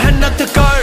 मेहनत कर